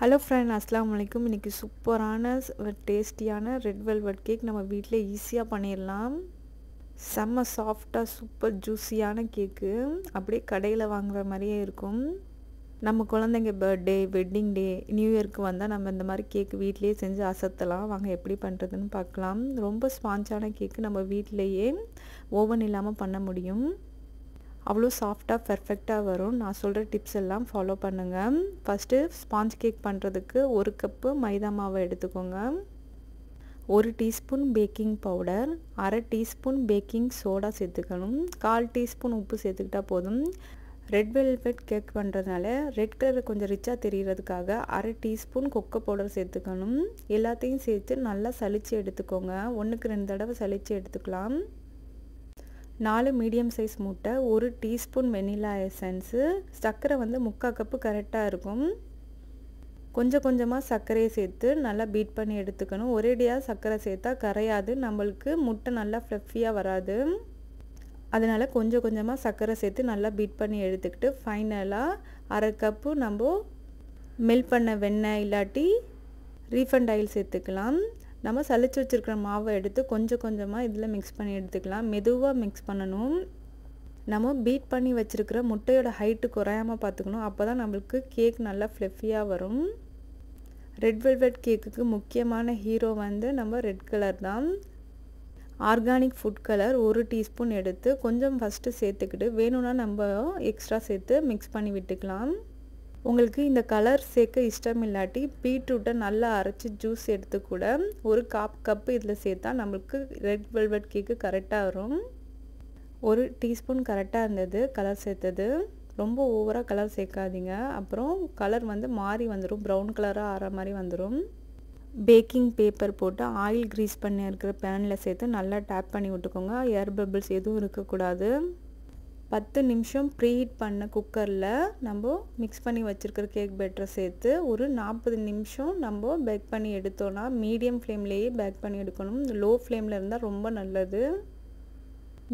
Hello friend அஸ்லாம் வலைக்கும் இன்றைக்கி சூப்பரான டேஸ்டியான ரெட் வெல்வெட் கேக் நம்ம வீட்டில் ஈஸியாக பண்ணிடலாம் செம்ம சாஃப்டாக சூப்பர் ஜூஸியான கேக்கு அப்படியே கடையில் வாங்குற மாதிரியே இருக்கும். நம்ம குழந்தைங்க பர்த்டே வெட்டிங் டே நியூ இயர்க்கு வந்தால் நம்ம இந்த மாதிரி கேக் வீட்லேயே செஞ்சு அசத்தலாம். வாங்க எப்படி பண்ணுறதுன்னு பார்க்கலாம். ரொம்ப ஸ்பாஞ்சான கேக்கு நம்ம வீட்டிலையே ஓவன் இல்லாமல் பண்ண முடியும். அவ்வளோ சாஃப்டாக பர்ஃபெக்டாக வரும். நான் சொல்கிற டிப்ஸ் எல்லாம் ஃபாலோ பண்ணுங்கள் ஃபஸ்ட்டு ஸ்பாஞ்ச் கேக் பண்ணுறதுக்கு ஒரு கப்பு மைதா மாவை எடுத்துக்கோங்க. ஒரு டீஸ்பூன் பேக்கிங் பவுடர் அரை டீஸ்பூன் பேக்கிங் சோடா சேர்த்துக்கணும். கால் டீஸ்பூன் உப்பு சேர்த்துக்கிட்டா போதும். ரெட் வெல்வெட் கேக் பண்ணுறதுனால ரெட் கலர் கொஞ்சம் ரிச்சாக தெரிகிறதுக்காக அரை டீஸ்பூன் கொக்கோ பவுடர் சேர்த்துக்கணும். எல்லாத்தையும் சேர்த்து நல்லா சளிச்சு எடுத்துக்கோங்க. ஒன்றுக்கு ரெண்டு தடவை சளிச்சு எடுத்துக்கலாம். நாலு மீடியம் சைஸ் முட்டை ஒரு டீஸ்பூன் வெனிலா எசன்ஸு சர்க்கரை வந்து முக்கால் கப்பு கரெக்டாக இருக்கும். கொஞ்சம் கொஞ்சமாக சர்க்கரையை சேர்த்து நல்லா பீட் பண்ணி எடுத்துக்கணும். ஒரேடியாக சர்க்கரை சேர்த்தா கரையாது. நம்மளுக்கு முட்டை நல்லா ஃப்ளஃபியாக வராது. அதனால் கொஞ்சம் கொஞ்சமாக சர்க்கரை சேர்த்து நல்லா பீட் பண்ணி எடுத்துக்கிட்டு ஃபைனலாக அரை கப்பு நம்ம மெல்ட் பண்ண வெண்ணெய் இல்லாட்டி ரீஃபண்ட் ஆயில் சேர்த்துக்கலாம். நம்ம சளிச்சு வச்சுருக்கிற மாவை எடுத்து கொஞ்சம் கொஞ்சமாக இதில் மிக்ஸ் பண்ணி எடுத்துக்கலாம். மெதுவாக மிக்ஸ் பண்ணணும். நம்ம பீட் பண்ணி வச்சுருக்கிற முட்டையோட ஹைட்டு குறையாமல் பார்த்துக்கணும். அப்போ தான் நம்மளுக்கு கேக் நல்லா ஃப்ளெஃபியாக வரும். ரெட் வெல்வெட் கேக்குக்கு முக்கியமான ஹீரோ வந்து நம்ம ரெட் கலர் தான். ஆர்கானிக் ஃபுட் கலர் ஒரு டீஸ்பூன் எடுத்து கொஞ்சம் ஃபஸ்ட்டு சேர்த்துக்கிட்டு வேணும்னா நம்ம எக்ஸ்ட்ரா சேர்த்து மிக்ஸ் பண்ணி விட்டுக்கலாம். உங்களுக்கு இந்த கலர் சேர்க்க இஷ்டம் இல்லாட்டி பீட்ரூட்டை நல்லா அரைச்சி ஜூஸ் எடுத்து கூட ஒரு காப் கப்பு இதில் சேர்த்தா நம்மளுக்கு ரெட் வெல்வெட் கேக்கு கரெக்டாக வரும். ஒரு டீஸ்பூன் கரெக்டாக இருந்தது கலர் சேர்த்தது. ரொம்ப ஓவராக கலர் சேர்க்காதீங்க. அப்புறம் கலர் வந்து மாறி வந்துடும் ப்ரௌன் கலராக ஆற மாதிரி வந்துடும் பேக்கிங் பேப்பர் போட்டு ஆயில் க்ரீஸ் பண்ணி இருக்கிற பேனில் சேர்த்து நல்லா டேப் பண்ணி விட்டுக்கோங்க. ஏர் பபிள்ஸ் எதுவும் இருக்கக்கூடாது. பத்து நிமிஷம் ப்ரீஹீட் பண்ண குக்கரில் நம்ம மிக்ஸ் பண்ணி வச்சுருக்கிற கேக் பேட்டரை சேர்த்து ஒரு நாற்பது நிமிஷம் நம்ம பேக் பண்ணி எடுத்தோன்னா மீடியம் ஃப்ளேம்லேயே பேக் பண்ணி எடுக்கணும். லோ ஃப்ளேமில் இருந்தால் ரொம்ப நல்லது.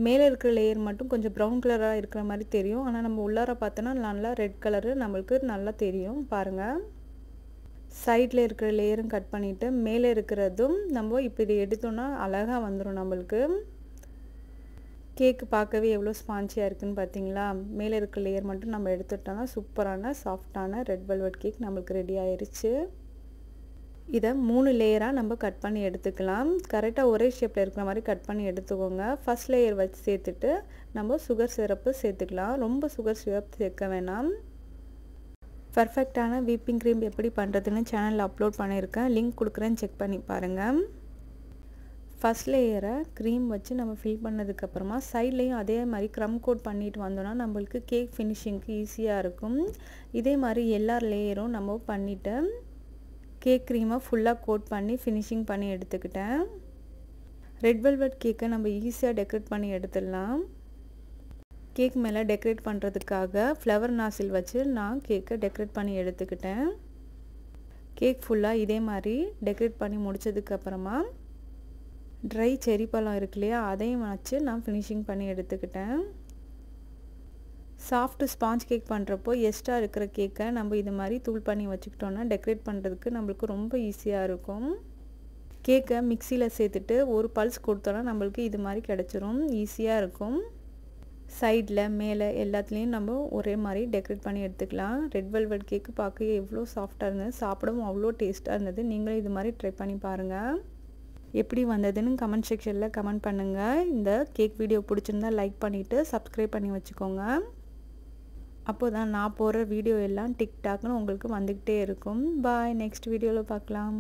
மேலே இருக்கிற லேயர் மட்டும் கொஞ்சம் ப்ரௌன் கலராக இருக்கிற மாதிரி தெரியும். ஆனால் நம்ம உள்ளார பார்த்தோன்னா நல்லா ரெட் கலரு நம்மளுக்கு நல்லா தெரியும். பாருங்கள் சைடில் இருக்கிற லேயரும் கட் பண்ணிவிட்டு மேலே இருக்கிறதும் நம்ம இப்படி எடுத்தோன்னா அழகாக வந்துடும் நம்மளுக்கு. கேக்கு பார்க்கவே எவ்வளோ ஸ்பான்ச்சியாக இருக்குதுன்னு பார்த்தீங்களா? மேலே இருக்க லேயர் மட்டும் நம்ம எடுத்துட்டோம்னா சூப்பரான சாஃப்டான ரெட் வெல்வெட் கேக் நம்மளுக்கு ரெடி ஆயிடுச்சு இதை மூணு லேயராக நம்ம கட் பண்ணி எடுத்துக்கலாம். கரெக்டாக ஒரே ஷேப்பில் இருக்கிற மாதிரி கட் பண்ணி எடுத்துக்கோங்க. ஃபஸ்ட் லேயர் வச்சு சேர்த்துட்டு நம்ம சுகர் சிரப்பு சேர்த்துக்கலாம். ரொம்ப சுகர் சிரப் சேர்க்க வேணாம். பர்ஃபெக்டான வீப்பிங் க்ரீம் எப்படி பண்ணுறதுன்னு சேனலில் அப்லோட் பண்ணியிருக்கேன். லிங்க் கொடுக்குறேன்னு செக் பண்ணி பாருங்கள் ஃபஸ்ட் லேயரை க்ரீம் வச்சு நம்ம ஃபில் பண்ணதுக்கப்புறமா சைட்லேயும் அதே மாதிரி க்ரம் கோட் பண்ணிட்டு வந்தோன்னா நம்மளுக்கு கேக் ஃபினிஷிங்க்கு ஈஸியாக இருக்கும். இதே மாதிரி எல்லா லேயரும் நம்ம பண்ணிவிட்டு கேக் க்ரீமை ஃபுல்லாக கோட் பண்ணி ஃபினிஷிங் பண்ணி எடுத்துக்கிட்டேன். ரெட் வெல்வெட் கேக்கை நம்ம ஈஸியாக டெக்கரேட் பண்ணி எடுத்துடலாம். கேக் மேலே டெக்கரேட் பண்ணுறதுக்காக ஃப்ளவர் நாசில் வச்சு நான் கேக்கை டெக்கரேட் பண்ணி எடுத்துக்கிட்டேன். கேக் ஃபுல்லாக இதே மாதிரி டெக்கரேட் பண்ணி முடித்ததுக்கப்புறமா ட்ரை செரி பழம் இருக்கு இல்லையா? அதையும் வச்சு நான் ஃபினிஷிங் பண்ணி எடுத்துக்கிட்டேன். சாஃப்ட்டு ஸ்பாஞ்ச் கேக் பண்ணுறப்போ எக்ஸ்ட்ரா இருக்கிற கேக்கை நம்ம இது மாதிரி தூள் பண்ணி வச்சுக்கிட்டோன்னா டெக்கரேட் பண்ணுறதுக்கு நம்மளுக்கு ரொம்ப ஈஸியாக இருக்கும். கேக்கை மிக்சியில் சேர்த்துட்டு ஒரு பல்ஸ் கொடுத்தோன்னா நம்மளுக்கு இது மாதிரி கிடச்சிரும். ஈஸியாக இருக்கும். சைடில் மேலே எல்லாத்துலேயும் நம்ம ஒரே மாதிரி டெக்கரேட் பண்ணி எடுத்துக்கலாம். ரெட் வெல்வெட் கேக்கு பார்க்க எவ்வளோ சாஃப்டாக இருந்தது சாப்பிடவும் அவ்வளோ டேஸ்ட்டாக இருந்தது. நீங்களும் இது மாதிரி ட்ரை பண்ணி பாருங்கள் எப்படி வந்ததுன்னு கமெண்ட் செக்ஷனில் கமெண்ட் பண்ணுங்கள் இந்த கேக் வீடியோ பிடிச்சிருந்தா லைக் பண்ணிவிட்டு சப்ஸ்கிரைப் பண்ணி வச்சுக்கோங்க. அப்போ தான் நான் போடுற வீடியோ எல்லாம் டிக்டாக்னு உங்களுக்கு வந்துக்கிட்டே இருக்கும். பாய் நெக்ஸ்ட் வீடியோவில் பார்க்கலாம்.